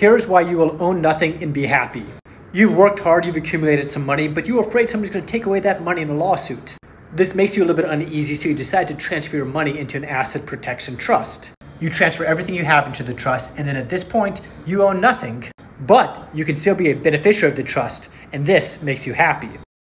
Here's why you will own nothing and be happy. You've worked hard, you've accumulated some money, but you're afraid somebody's going to take away that money in a lawsuit. This makes you a little bit uneasy, so you decide to transfer your money into an asset protection trust. You transfer everything you have into the trust, and then at this point, you own nothing. But you can still be a beneficiary of the trust, and this makes you happy.